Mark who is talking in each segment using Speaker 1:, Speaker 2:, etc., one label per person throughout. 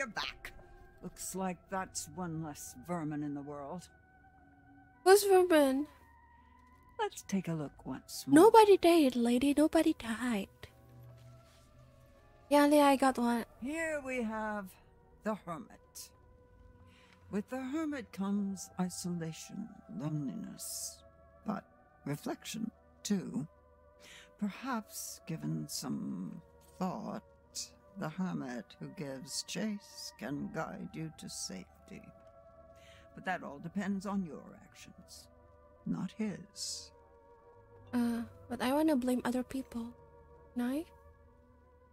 Speaker 1: you're back. Looks like that's one less vermin in the world.
Speaker 2: Who's vermin?
Speaker 1: Let's take a look once more.
Speaker 2: Nobody died, lady. Nobody died. Yeah, only I got one.
Speaker 1: Here we have the hermit. With the hermit comes isolation, loneliness, but reflection too. Perhaps, given some thought, the hermit who gives chase can guide you to safety. But that all depends on your actions, not his.
Speaker 2: Uh, but I wanna blame other people. No?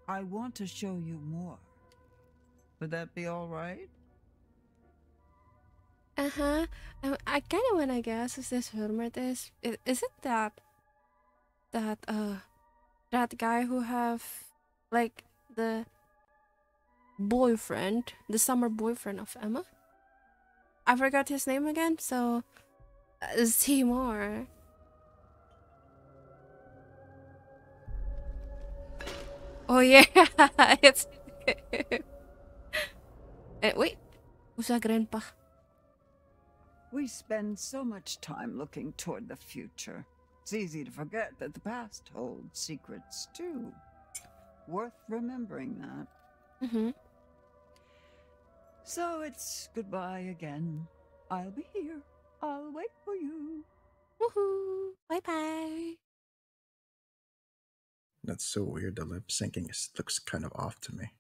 Speaker 1: I want to show you more. Would that be all right?
Speaker 2: Uh huh. I, I kind of wanna guess if this hermit is, is is it that that uh that guy who have like the boyfriend, the summer boyfriend of Emma? I forgot his name again. So uh, Seymour. Oh yeah, it's. eh, wait, who's that grandpa?
Speaker 1: We spend so much time looking toward the future. It's easy to forget that the past holds secrets too. Worth remembering that.
Speaker 2: Mm-hmm.
Speaker 1: So it's goodbye again. I'll be here. I'll wait for you.
Speaker 2: Woohoo! Bye bye.
Speaker 3: That's so weird. The lip syncing is, looks kind of off to me.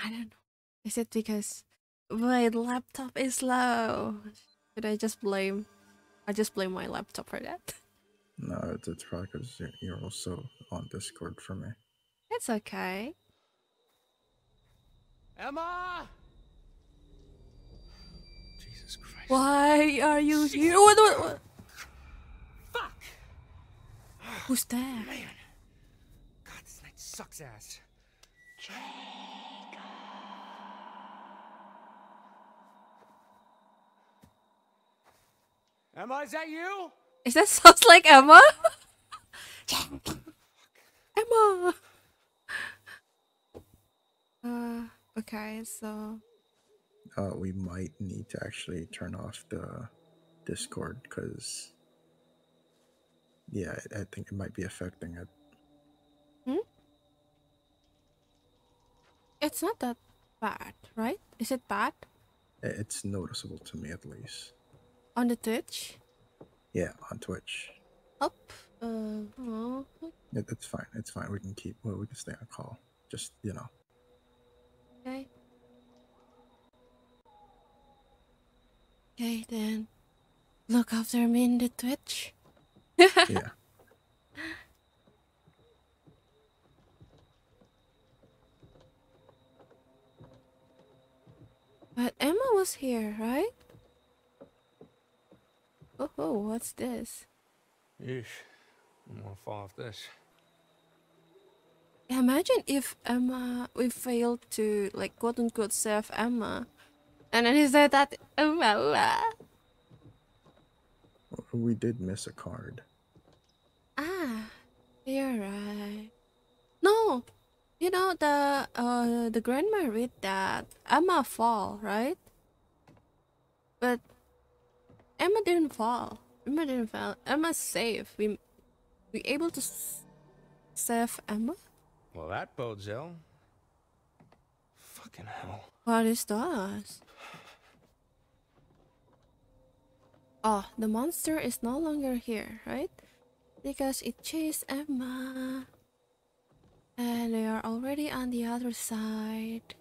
Speaker 2: I don't know. Is it because my laptop is slow? Should I just blame? I just blame my laptop for that.
Speaker 3: No, it's, it's probably because you're, you're also on Discord for me.
Speaker 2: It's okay.
Speaker 4: Emma! Jesus Christ.
Speaker 2: Why are you here? What, what, what?
Speaker 4: Fuck!
Speaker 2: Who's there?
Speaker 4: Man. God, this night sucks ass. Emma, is that you?
Speaker 2: Is that sounds like Emma? Emma. Uh, okay, so
Speaker 3: Uh, we might need to actually turn off the Discord because, yeah, I I think it might be affecting it. Hmm?
Speaker 2: it's not that bad, right? Is it bad
Speaker 3: It's noticeable to me at least.
Speaker 2: on the Twitch?
Speaker 3: Yeah, on Twitch.
Speaker 2: Up. Uh, oh,
Speaker 3: It, it's fine. It's fine. We can keep. Well, we can stay on call. Just you know.
Speaker 2: okay. Okay then. Look after me in the Twitch.
Speaker 3: Yeah.
Speaker 2: But Emma was here, right? Oh, oh what's this?
Speaker 4: Yeesh. I'm gonna fall off this.
Speaker 2: Imagine if Emma, we failed to like quote unquote save Emma, and then he said that Emma.
Speaker 3: We did miss a card.
Speaker 2: Ah, you're right. No, you know the uh the grandma read that Emma fall right, but Emma didn't fall. Emma didn't fall. Emma's safe. We we able to s- save Emma.
Speaker 4: Well, that bodes ill. Fucking hell.
Speaker 2: What is that? Oh, the monster is no longer here, right? Because it chased Emma. And they are already on the other side.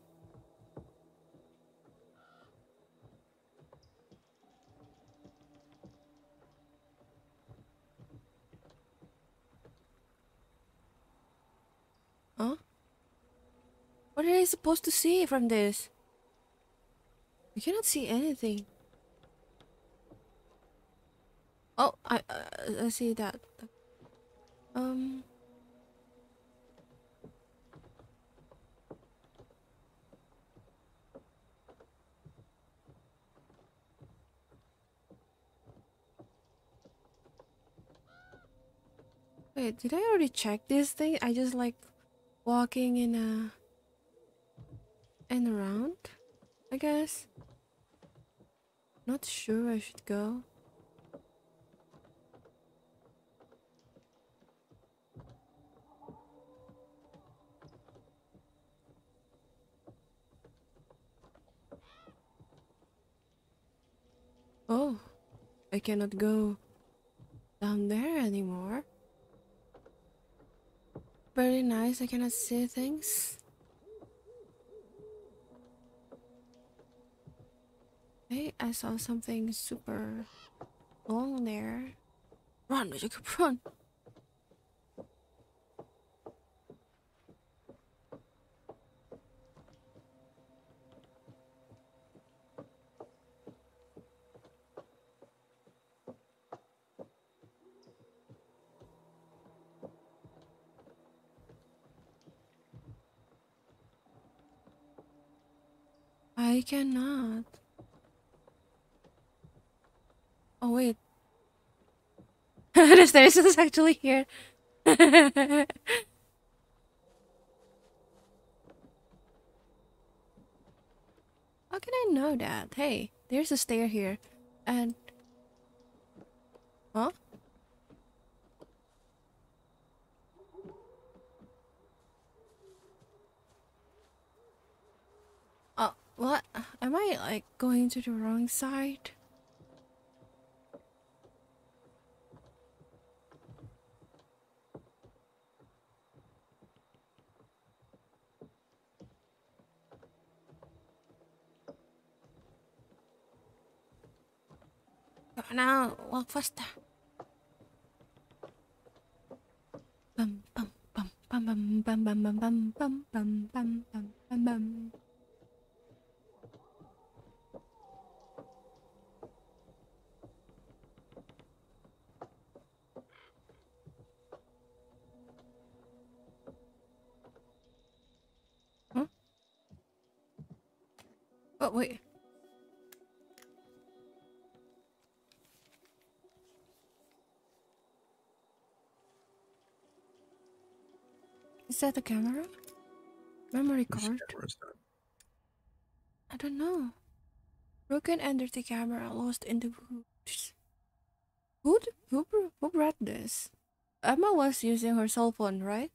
Speaker 2: Huh? What are I supposed to see from this? We cannot see anything. Oh, I uh, I see that. Um. Wait, did I already check this thing? I just like walking in a and around. I guess. Not sure I should go. Oh, I cannot go down there anymore. Very nice, I cannot see things. Hey, I saw something super long there. Run, Jacob, run! I cannot. Oh wait. the stairs is actually here. How can I know that? Hey, there's a stair here. And Huh? Oh, what? Am I like going to the wrong side? Now, walk faster. Bum bum bum bum bum bum bum bum bum bum bum bum bum bum Oh wait. Is that the camera? Memory
Speaker 3: Which
Speaker 2: card?
Speaker 3: camera?
Speaker 2: I don't know. Broken and dirty camera lost in the woods. Who, who, who brought this? Emma was using her cell phone, right?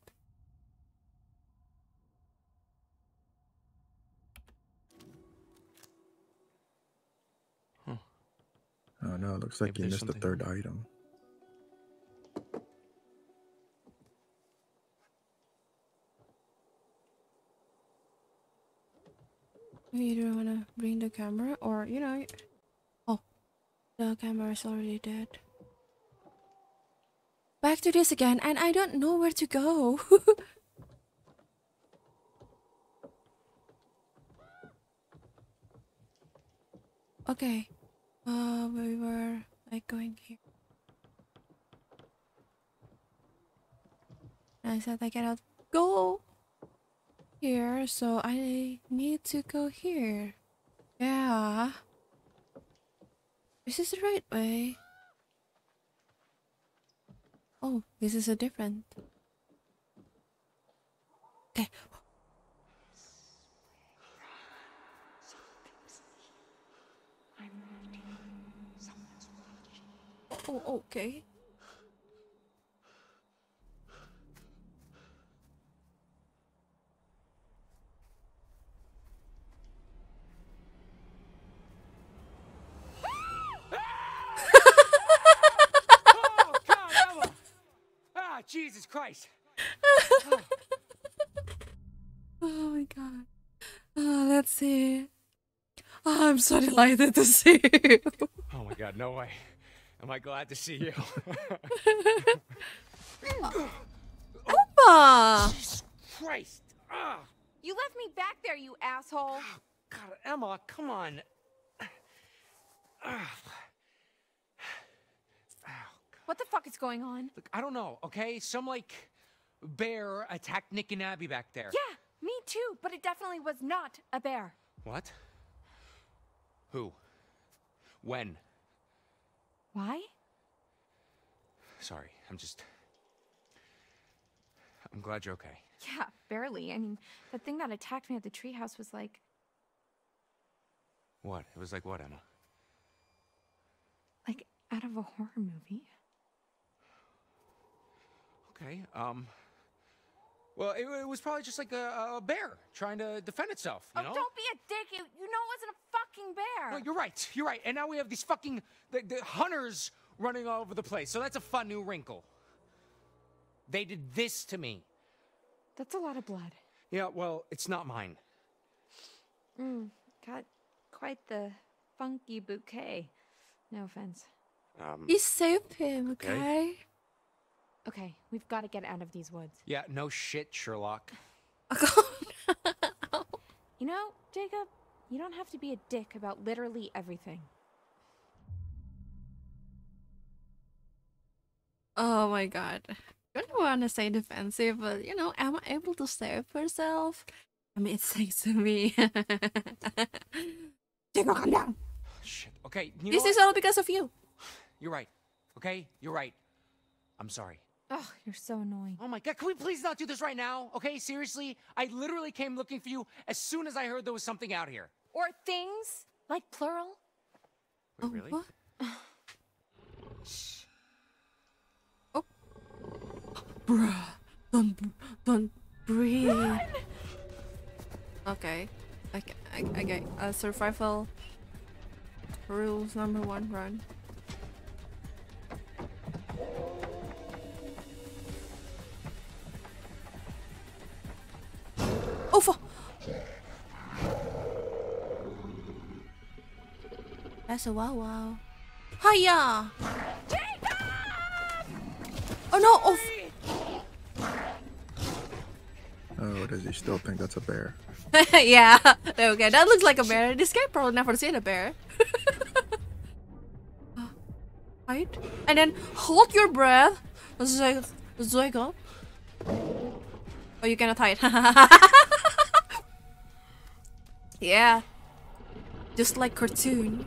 Speaker 3: Oh no, it looks like
Speaker 5: Maybe
Speaker 3: you
Speaker 5: there's
Speaker 3: missed the
Speaker 5: something-
Speaker 3: third item.
Speaker 2: You don't wanna bring the camera, or you know. Oh, the camera is already dead. Back to this again, and I don't know where to go. okay, uh, we were like going here. I said I cannot go here, so I need to go here. Yeah. This is the right way. Oh, this is a different. Okay. Oh, okay.
Speaker 4: Oh, Ah, Jesus Christ!
Speaker 2: Oh my god. Oh, let's see. Oh, I'm so delighted to see you.
Speaker 4: Oh my God, no way. Am I glad to see you?
Speaker 2: Emma!
Speaker 4: Jesus Christ! Ah,
Speaker 6: You left me back there, you asshole.
Speaker 4: God, Emma, come on. Ah. Oh,
Speaker 6: What the fuck is going on?
Speaker 4: Look, I don't know, okay? Some like bear attacked Nick and Abby back there.
Speaker 6: Yeah, me too, but it definitely was not a bear.
Speaker 4: What? Who? When?
Speaker 6: Why?
Speaker 4: Sorry, I'm just. I'm glad you're okay.
Speaker 6: Yeah, barely. I mean, the thing that attacked me at the treehouse was like
Speaker 4: What? It was like what, Emma?
Speaker 6: Like out of a horror movie.
Speaker 4: Okay. Um. Well, it, it was probably just like a, a bear trying to defend itself. You
Speaker 6: oh,
Speaker 4: know?
Speaker 6: don't be a dick. You, you know it wasn't a fucking bear.
Speaker 4: No, you're right. You're right. And now we have these fucking the, the hunters running all over the place. So that's a fun new wrinkle. They did this to me.
Speaker 6: That's a lot of blood.
Speaker 4: Yeah. Well, it's not mine.
Speaker 6: Mm, got quite the funky bouquet. No offense.
Speaker 4: Um.
Speaker 2: You saved him,
Speaker 4: Okay.
Speaker 2: okay?
Speaker 6: Okay, we've got to get out of these woods.
Speaker 4: Yeah. No shit, Sherlock.
Speaker 6: Oh, you know, Jacob, you don't have to be a dick about literally everything.
Speaker 2: oh my god. I don't want to say defensive, but you know, am I able to save herself? I mean, it's thanks to me. Jacob, calm down.
Speaker 4: Shit. Okay. You
Speaker 2: This
Speaker 4: know
Speaker 2: is
Speaker 4: what?
Speaker 2: all because of you.
Speaker 4: You're right. Okay. You're right. I'm sorry.
Speaker 6: Oh, you're so annoying.
Speaker 4: Oh my god, can we please not do this right now? Okay, seriously? I literally came looking for you as soon as I heard there was something out here.
Speaker 6: Or things like plural.
Speaker 4: Wait,
Speaker 2: Oh,
Speaker 4: really?
Speaker 2: what? oh. Bruh. Don't, don't breathe. Okay. Okay, okay. Uh, survival rules number one, run. Oh, fuck! That's a wow wow. Hiya! Oh no! Oh,
Speaker 3: Oh, does he still think that's a bear?
Speaker 2: yeah. Okay, that looks like a bear. This guy probably never seen a bear. right? And then hold your breath. Zyg- Zygo. Oh, you cannot hide. yeah. Just like cartoon.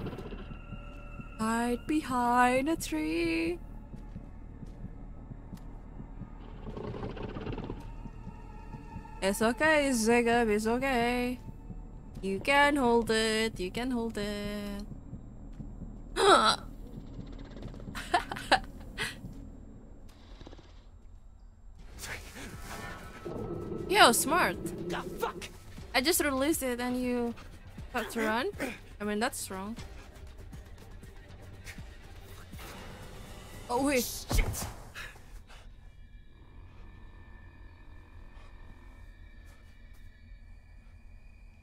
Speaker 2: Hide behind a tree. It's okay, Jacob, it's okay. You can hold it, you can hold it. Yo, smart.
Speaker 4: Ah, fuck!
Speaker 2: I just released it and you got to run. I mean, that's wrong. Oh, wait.
Speaker 4: Shit!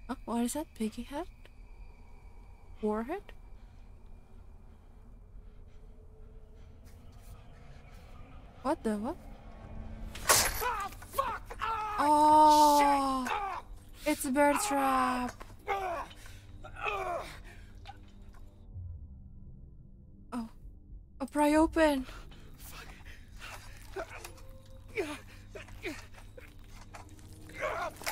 Speaker 2: Oh, what is that? Piggy head? Warhead? What the what?
Speaker 4: Ah, fuck! Ah,
Speaker 2: Oh,
Speaker 4: ah,
Speaker 2: it's a bear trap.
Speaker 4: ah, ah.
Speaker 2: Oh, oh, pry open.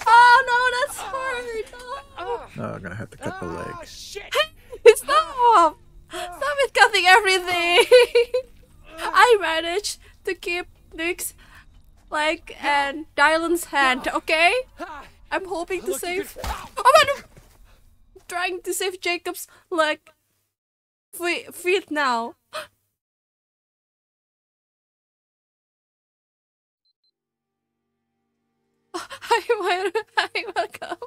Speaker 2: Oh no, that's hurt. Oh.
Speaker 3: Oh, I'm gonna have to cut the leg.
Speaker 4: Ah, shit!
Speaker 2: Stop! Stop it cutting everything! I managed to keep Nick's leg and Dylan's hand, okay? I'm hoping to
Speaker 4: look,
Speaker 2: save.
Speaker 4: could-
Speaker 2: Oh man! I'm trying to save Jacob's leg. Feet, feet now. Hi, Myra. Hi, welcome.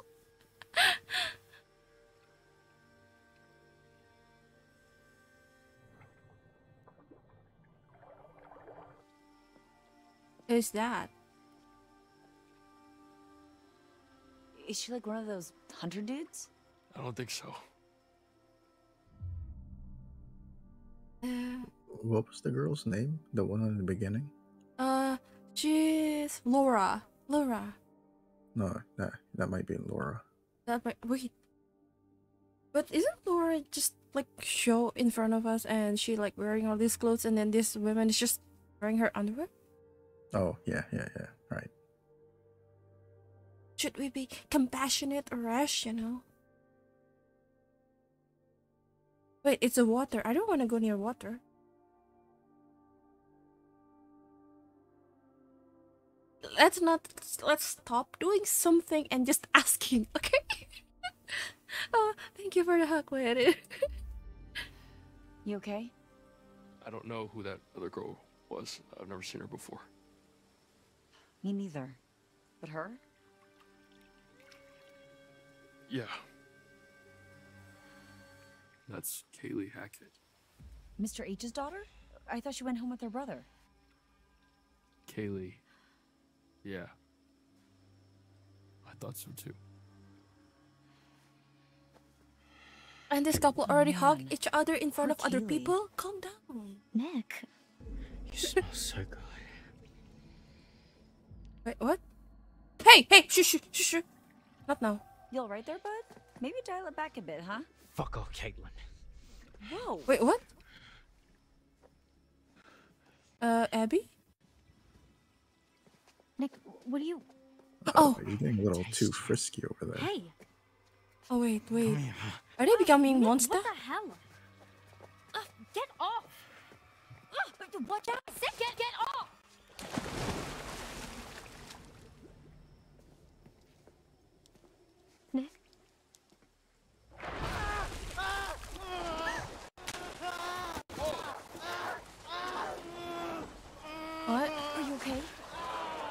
Speaker 2: Who's that?
Speaker 5: Is she like one of those hunter dudes?
Speaker 7: I don't think so.
Speaker 2: Uh,
Speaker 3: What was the girl's name? The one in the beginning?
Speaker 2: uh, she's Laura. Laura.
Speaker 3: No, that that might be Laura.
Speaker 2: That might wait. But isn't Laura just like show in front of us and she like wearing all these clothes and then this woman is just wearing her underwear?
Speaker 3: Oh, yeah, yeah, yeah. Right.
Speaker 2: Should we be compassionate or rash, you know? Wait, it's a water. I don't want to go near water. Let's not let's stop doing something and just asking, okay? oh, thank you for the hug, Wade.
Speaker 5: You okay?
Speaker 7: I don't know who that other girl was. I've never seen her before.
Speaker 5: Me neither. But her?
Speaker 7: Yeah. That's Kaylee Hackett.
Speaker 5: Mr. H's daughter? I thought she went home with her brother.
Speaker 7: Kaylee. Yeah. I thought so too.
Speaker 2: and this couple already hug each other in front
Speaker 5: Poor
Speaker 2: of other
Speaker 5: Keely.
Speaker 2: people. Calm down.
Speaker 5: Nick.
Speaker 4: You smell so good.
Speaker 2: Wait, what? Hey, hey, shh, shh, shh, shh. Not now.
Speaker 5: You all right there, bud? Maybe dial it back a bit, huh?
Speaker 4: Fuck off, Kaitlyn.
Speaker 5: Whoa.
Speaker 2: Wait, what? Uh, Abby?
Speaker 5: Nick, what are you...
Speaker 2: Oh.
Speaker 3: You're getting a little too frisky over there.
Speaker 5: Hey!
Speaker 2: Oh, wait, wait. Are they becoming
Speaker 5: Nick,
Speaker 2: monster?
Speaker 5: What the hell? Ugh, get off! Ugh, watch out! Get, get off! Nick?
Speaker 2: What?
Speaker 5: Are you okay?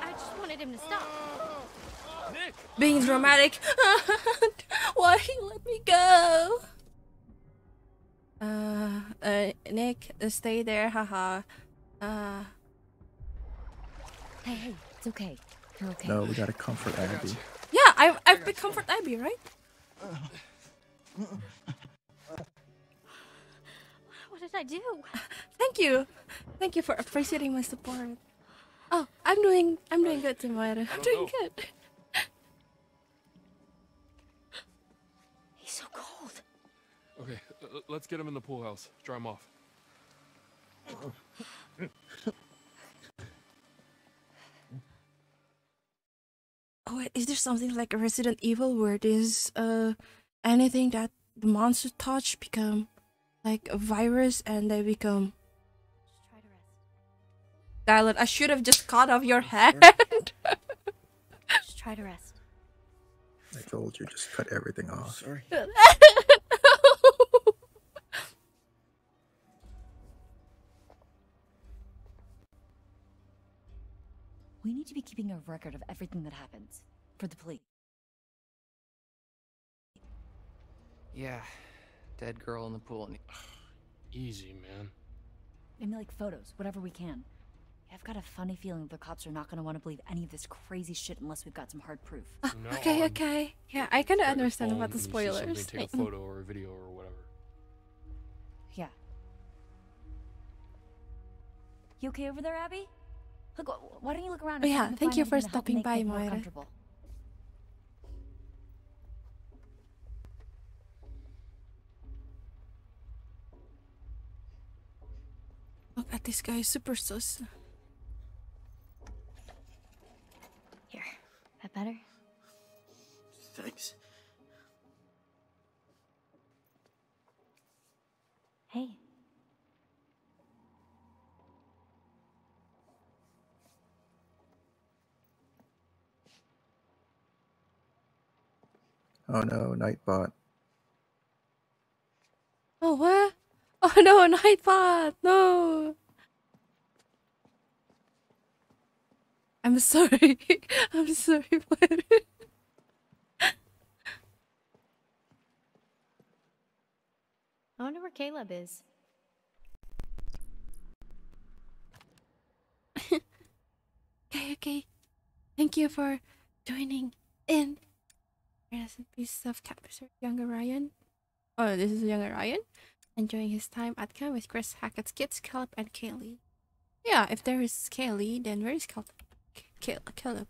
Speaker 6: I just wanted him to stop. Nick.
Speaker 2: Being dramatic. Why you let me go? Uh, uh, Nick, uh, stay there, haha. Uh,
Speaker 5: Hey, hey, it's okay. You're okay.
Speaker 3: No, we gotta comfort Abby.
Speaker 2: yeah, I've I've been comfort Abby, right?
Speaker 6: What did I do?
Speaker 2: Thank you, thank you for appreciating my support. Oh, I'm doing I'm doing good, Tamara. I'm doing
Speaker 7: know.
Speaker 2: good.
Speaker 5: He's so cold.
Speaker 7: Okay, uh, let's get him in the pool house. Dry him off.
Speaker 2: Oh wait, is there something like a Resident Evil where there's uh anything that the monster touch become like a virus and they become Dylan, I should have just cut off your hand.
Speaker 6: Just try to rest.
Speaker 3: I told you, just cut everything off.
Speaker 4: Sorry.
Speaker 5: We need to be keeping a record of everything that happens. For the police.
Speaker 8: Yeah, dead girl in the pool. And
Speaker 7: Easy, man.
Speaker 5: I mean, like photos, whatever we can. I've got a funny feeling the cops are not going to want to believe any of this crazy shit unless we've got some hard proof.
Speaker 7: No,
Speaker 2: okay,
Speaker 7: I'm-
Speaker 2: okay. Yeah, I kind of understand about the
Speaker 7: and you see something,
Speaker 2: spoilers.
Speaker 7: Take a
Speaker 2: mm.
Speaker 7: photo or a video or whatever.
Speaker 5: Yeah. You okay over there, Abby? Look, wh- why don't you look around?
Speaker 2: Oh,
Speaker 5: and see if
Speaker 2: yeah, thank you for
Speaker 5: anything to help
Speaker 2: stopping by, Moira.
Speaker 5: comfortable.
Speaker 2: Look at this guy, super sus.
Speaker 6: Here. That better?
Speaker 4: Thanks.
Speaker 6: Hey.
Speaker 3: Oh no, Nightbot.
Speaker 2: Oh what? Oh no, Nightbot! No. I'm sorry. I'm sorry,
Speaker 6: I wonder where Caleb is.
Speaker 2: okay, okay. Thank you for joining in. Rest in peace of Captain Younger Ryan. Oh, this is Younger Ryan. Enjoying his time at camp with Chris Hackett's kids, Caleb and Kaylee. Yeah, if there is Kaylee, then where is Caleb? K- Caleb.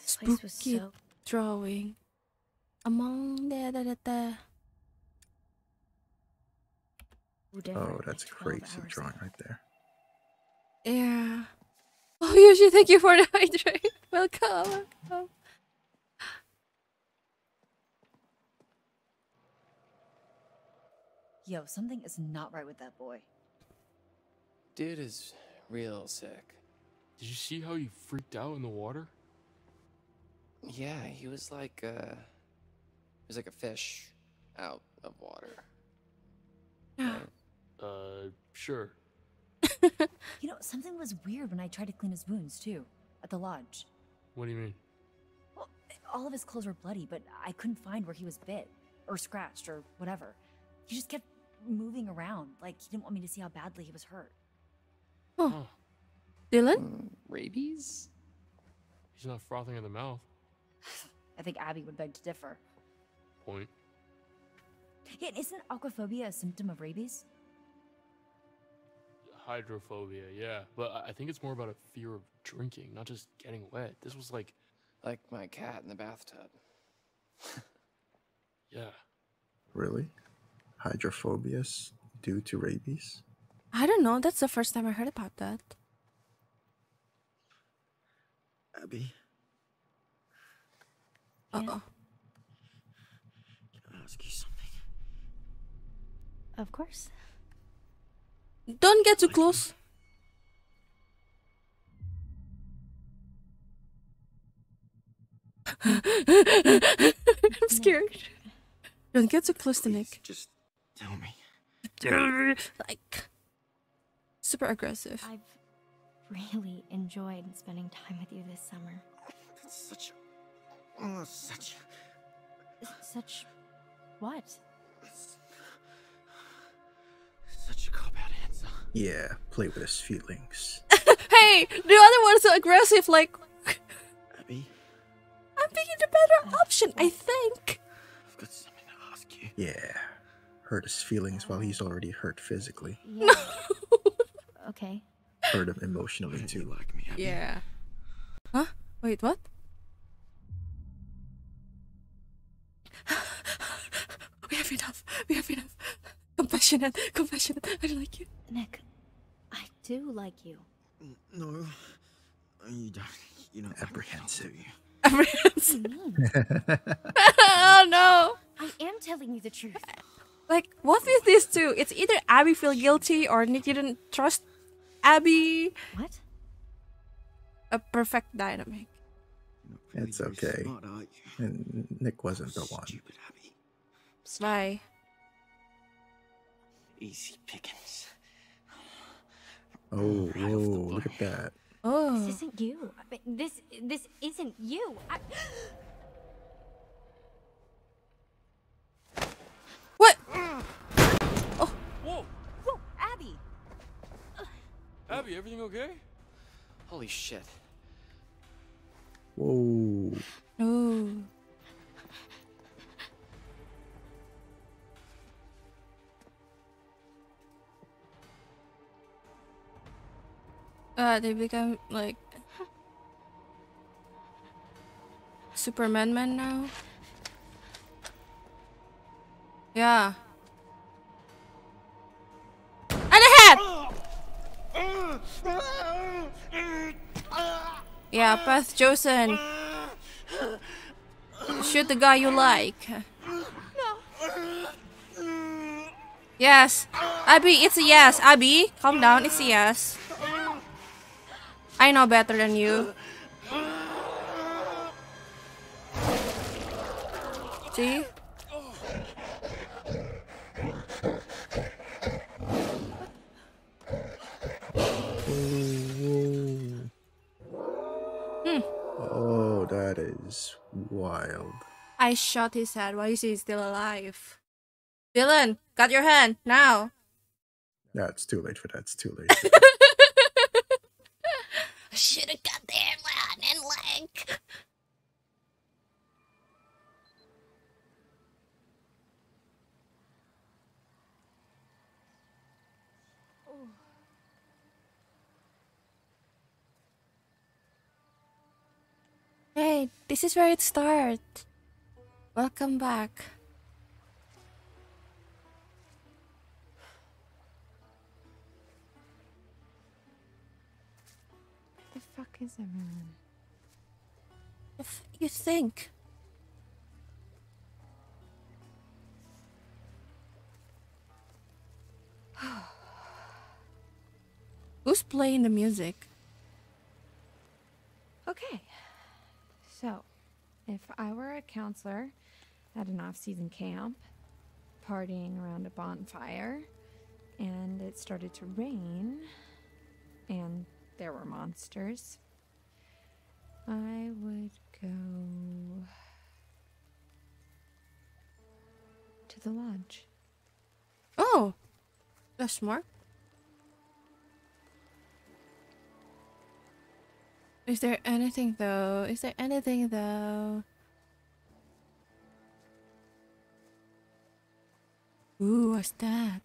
Speaker 6: This place
Speaker 2: Spooky.
Speaker 6: so
Speaker 2: Drawing. Among the da da da.
Speaker 5: different
Speaker 3: Oh, that's
Speaker 5: 12
Speaker 3: crazy drawing right there.
Speaker 2: Yeah. Oh, Yoshi, thank you for the hydrate. Welcome. welcome.
Speaker 5: Yo, something is not right with that boy.
Speaker 8: Dude is real sick.
Speaker 7: Did you see how he freaked out in the water?
Speaker 8: Yeah, he was like uh he was like a fish out of water.
Speaker 2: Yeah.
Speaker 8: Right?
Speaker 7: Uh, sure.
Speaker 5: You know, something was weird when I tried to clean his wounds too, at the lodge.
Speaker 7: What do you mean?
Speaker 5: Well, all of his clothes were bloody, but I couldn't find where he was bit, or scratched, or whatever. He just kept moving around, like he didn't want me to see how badly he was hurt.
Speaker 7: Oh,
Speaker 2: Dylan?
Speaker 8: Mm, rabies?
Speaker 7: he's not frothing at the mouth.
Speaker 5: I think Abby would beg to differ.
Speaker 7: Point.
Speaker 5: Yeah, isn't aquaphobia a symptom of rabies?
Speaker 7: Hydrophobia, yeah. But I- I think it's more about a fear of drinking, not just getting wet. This was like,
Speaker 8: Like my cat in the bathtub.
Speaker 7: yeah.
Speaker 3: Really? Hydrophobias due to rabies?
Speaker 2: I don't know. That's the first time I heard about that.
Speaker 9: Abby,
Speaker 2: Uh oh.
Speaker 9: can I ask you something?
Speaker 6: Of course.
Speaker 2: Don't get too close. I'm scared. Don't get too close to Nick.
Speaker 9: Just tell me. tell me.
Speaker 2: Like, super aggressive.
Speaker 10: I've really enjoyed spending time with you this summer.
Speaker 9: That's such. Oh, such.
Speaker 10: Such what?
Speaker 3: Yeah, play with his feelings.
Speaker 2: hey, the other one's so aggressive. Like,
Speaker 9: Abby,
Speaker 2: I'm picking the better option, I think.
Speaker 9: I've got something to ask you.
Speaker 3: Yeah, hurt his feelings while he's already hurt physically.
Speaker 10: Yeah. okay.
Speaker 3: Hurt him emotionally too.
Speaker 9: like me, Abby?
Speaker 2: Yeah. Huh? Wait, what? we have enough. We have enough. Compassionate. Compassionate. I like you.
Speaker 10: Nick, I do like you.
Speaker 9: No, you don't. You know,
Speaker 3: Apprehensive.
Speaker 2: Apprehensive.
Speaker 10: What do you mean?
Speaker 2: oh no.
Speaker 10: I am telling you the truth.
Speaker 2: Like, what with these two? It's either Abby feel guilty or Nick didn't trust Abby.
Speaker 10: What?
Speaker 2: A perfect dynamic.
Speaker 9: You're not really
Speaker 3: It's okay.
Speaker 9: Smart.
Speaker 3: And Nick wasn't the one.
Speaker 9: Stupid Abby.
Speaker 2: Bye.
Speaker 9: Easy pickings.
Speaker 3: Oh,
Speaker 9: right off
Speaker 3: whoa, look at that.
Speaker 2: Oh.
Speaker 10: This isn't you. I mean, this this isn't you. I...
Speaker 2: What? Oh.
Speaker 7: Whoa!
Speaker 10: Whoa, Abby!
Speaker 7: Abby, everything okay?
Speaker 8: Holy shit.
Speaker 3: Whoa.
Speaker 2: Oh. Uh, they become like Superman man now. Yeah. And a head. Yeah, Beth Josen. Shoot the guy you like. Yes. Abby, it's a yes. Abby, calm down. It's a yes. I know better than you. See?
Speaker 3: Oh, that is wild.
Speaker 2: I shot his head. Why is he still alive? Dylan, got your hand now.
Speaker 3: Yeah, it's too late for that. It's too late.
Speaker 2: Should have cut their hand and leg. Hey, this is where it starts. Welcome back.
Speaker 6: Is everyone?
Speaker 2: If you think. Who's playing the music?
Speaker 6: Okay. So, if I were a counselor at an off season camp, partying around a bonfire, and it started to rain, and there were monsters, I would go to the lodge.
Speaker 2: Oh, that's smart. Is there anything though? Is there anything though? Ooh, what's that?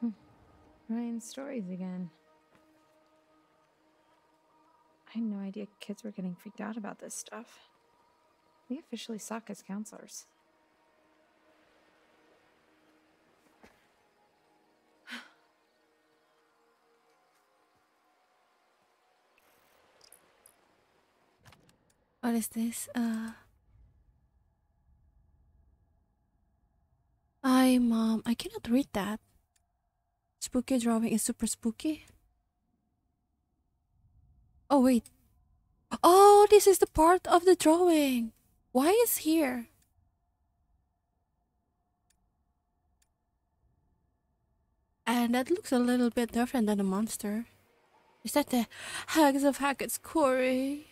Speaker 2: Hmm.
Speaker 6: Ryan's stories again. I had no idea kids were getting freaked out about this stuff. We officially suck as counselors.
Speaker 2: What is this? Uh. I, mom, I cannot read that. Spooky drawing is super spooky. Oh, wait. Oh, this is the part of the drawing. Why is here? And that looks a little bit different than a monster. Is that the Hags of Hackett's Quarry?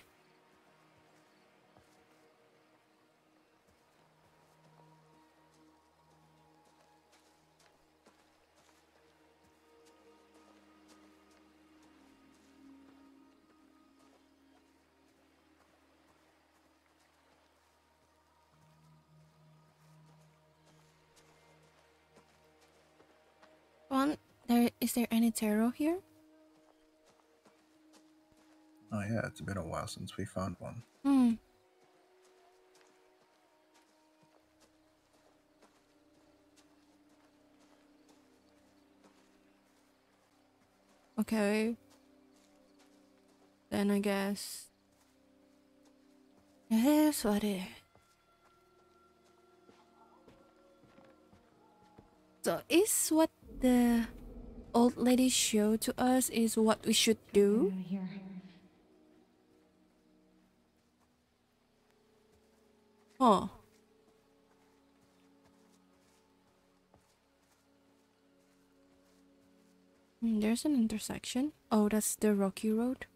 Speaker 2: There is there any tarot here?
Speaker 3: Oh yeah, it's been a while since we found one.
Speaker 2: Hmm. Okay. Then I guess it is what it is. So is what the old lady showed to us is what we should do? Oh. There's an intersection. Oh, that's the rocky road.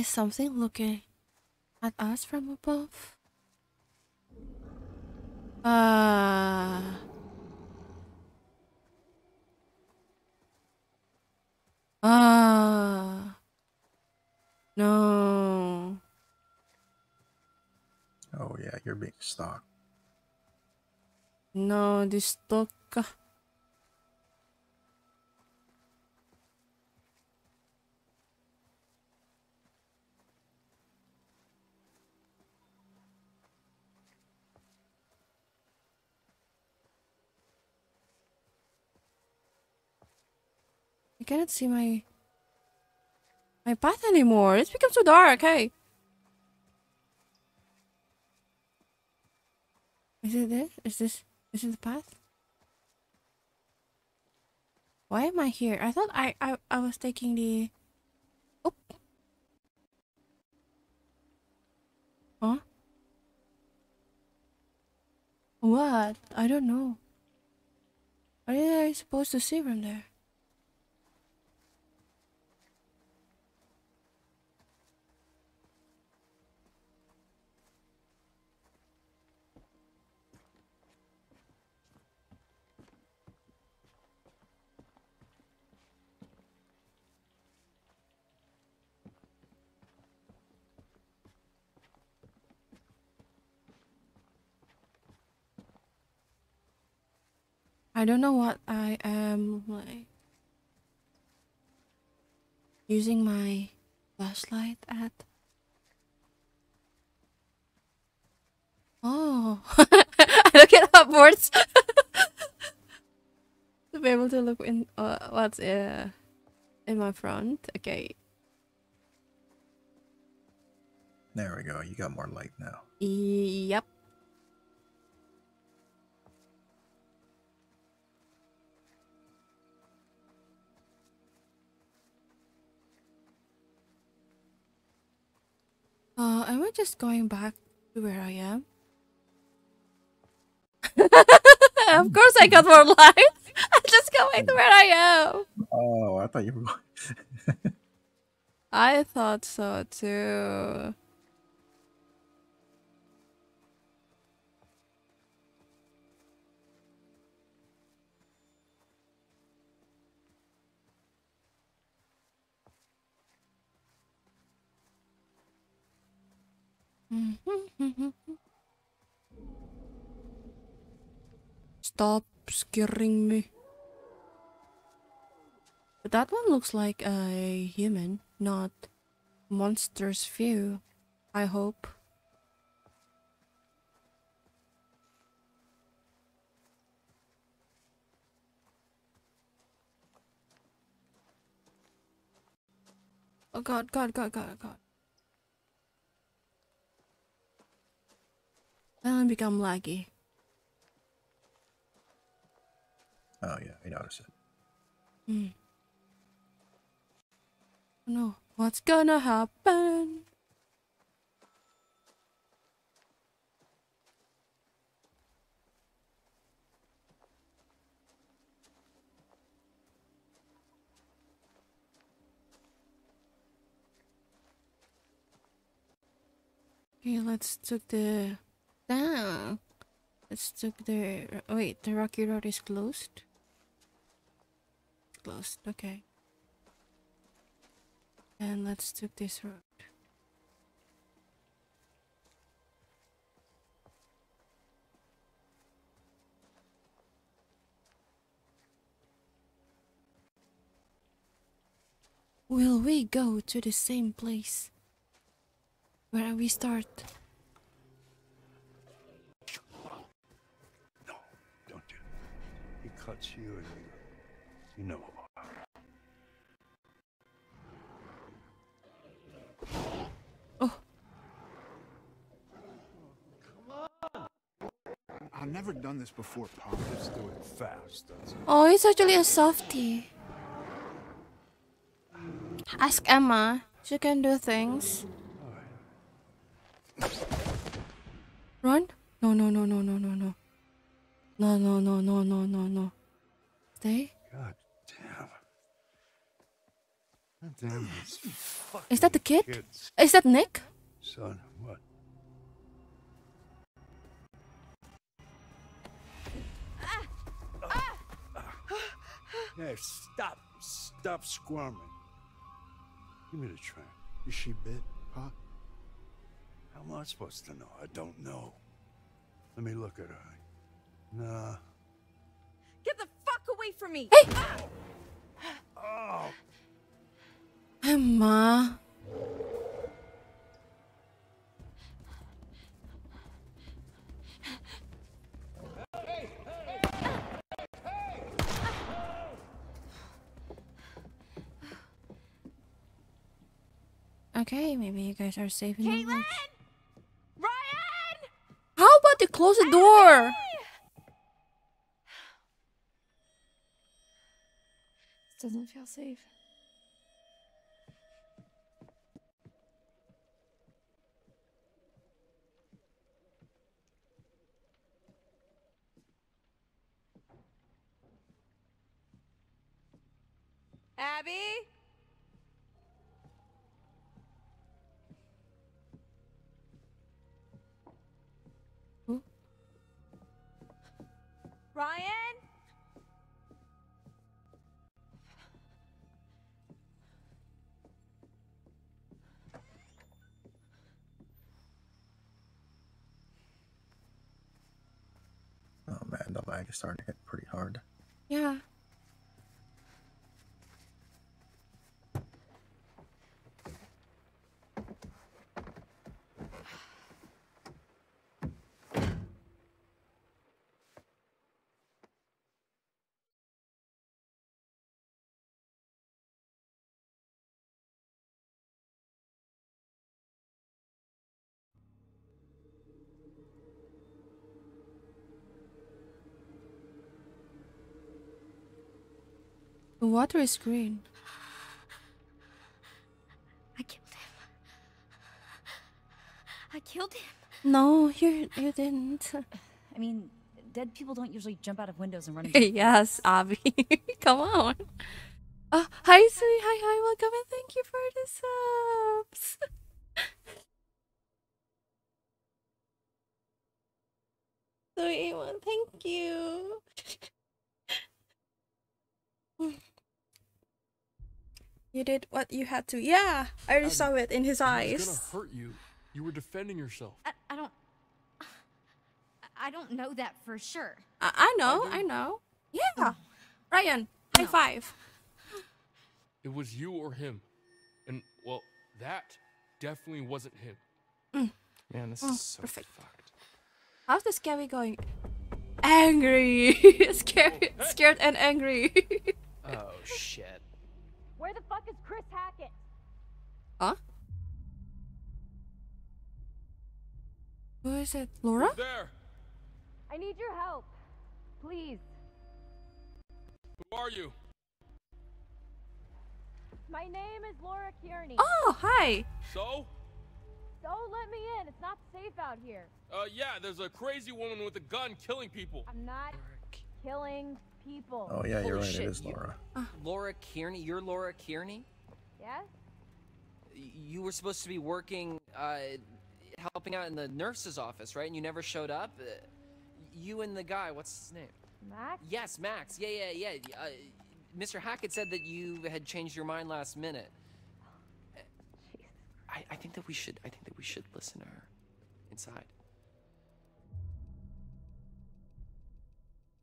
Speaker 2: Is something looking at us from above? Ah. Ah. No.
Speaker 3: Oh yeah, you're being stalked.
Speaker 2: No, this stalk. I cannot see my my path anymore. It's become so dark. Hey. Is it this? Is this is it the path? Why am I here? I thought I I, I was taking the Oh Huh? What? I don't know. What are I supposed to see from there? I don't know what I am like using my flashlight at. Oh, I look at get upwards to be able to look in uh, what's uh, in my front. Okay.
Speaker 3: There we go. You got more light now.
Speaker 2: Yep. Uh, am I just going back to where I am? of course I got more light. I just go back to where I am.
Speaker 3: Oh, I thought you were going.
Speaker 2: I thought so too. Stop scaring me. But that one looks like a human, not monster's view. I hope. Oh god, god, god, god, god. And become laggy.
Speaker 3: Oh yeah, I noticed it.
Speaker 2: Hmm. No, what's gonna happen? Okay, let's took the down. Let's took the wait. The rocky road is closed. Closed. Okay. And let's took this road. Will we go to the same place where we start?
Speaker 11: Don't you? He cuts you and you, you know about it. Oh.
Speaker 12: I've never done this before, Pop.
Speaker 11: Let's do it fast.
Speaker 2: Oh, it's actually a softie. Ask Emma. She can do things. Run? No, no, no, no, no, no, no. No, no, no, no, no, no, no.
Speaker 11: God damn. God damn
Speaker 2: Is that the kid?
Speaker 11: kids.
Speaker 2: Is that Nick?
Speaker 11: Son, what? Hey, stop. Stop squirming. Give me the tray.
Speaker 12: Is she bit, huh?
Speaker 11: How am I supposed to know? I don't know. Let me look at her. Nah.
Speaker 5: Fuck away from me!
Speaker 11: Oh, ah.
Speaker 2: Emma. Okay, maybe you guys are safe in Kaitlyn!
Speaker 5: Ryan!
Speaker 2: How about you close the door?
Speaker 6: Doesn't feel safe.
Speaker 5: Abby? Ryan?
Speaker 3: Lag is starting to hit pretty hard.
Speaker 2: Yeah. The water is green.
Speaker 10: I killed him. I killed him.
Speaker 2: No, you you didn't.
Speaker 5: I mean, dead people don't usually jump out of windows and run into
Speaker 2: yes, Abby. Come on. Oh, hi, Sui. Hi, hi. Welcome and thank you for the subs. Sui, well, thank you. You did what you had to. Yeah, I already saw it in his
Speaker 7: He was
Speaker 2: eyes.
Speaker 7: gonna hurt you. You were defending yourself.
Speaker 10: I, I don't. I don't know that for sure.
Speaker 2: I, I know, I know. Yeah. Ryan, high five.
Speaker 7: It was you or him. And, well, that definitely wasn't him.
Speaker 2: Mm.
Speaker 8: Man, this
Speaker 2: Oh,
Speaker 8: is so
Speaker 2: perfect.
Speaker 8: fucked.
Speaker 2: How's the scary going? Angry, scared, scared and angry.
Speaker 8: Oh shit.
Speaker 13: Where the fuck is Chris Hackett?
Speaker 2: huh? Who is it? Laura?
Speaker 7: There!
Speaker 13: I need your help. Please.
Speaker 7: Who are you?
Speaker 13: My name is Laura Kearney.
Speaker 2: Oh, hi.
Speaker 7: So?
Speaker 13: Don't let me in. It's not safe out here.
Speaker 7: Uh, yeah, there's a crazy woman with a gun killing people.
Speaker 13: I'm not killing people.
Speaker 3: Oh yeah, you're
Speaker 8: Holy
Speaker 3: right.
Speaker 8: shit,
Speaker 3: It is
Speaker 8: you-
Speaker 3: Laura.
Speaker 8: Laura Kearney? You're Laura Kearney?
Speaker 13: Yes?
Speaker 8: You were supposed to be working, uh, helping out in the nurse's office, right? And you never showed up? Uh, you and the guy, what's his name?
Speaker 13: Max?
Speaker 8: Yes, Max. Yeah, yeah, yeah. Uh, Mr. Hackett said that you had changed your mind last minute. Uh, I, I think that we should. I think that we should listen to her inside.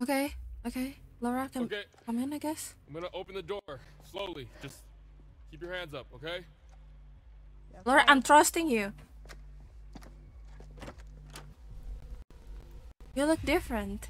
Speaker 2: Okay, okay. Laura can
Speaker 7: Okay.
Speaker 2: come in, I guess.
Speaker 7: I'm gonna open the door slowly. Just keep your hands up, okay?
Speaker 2: Laura, I'm trusting you. You look different.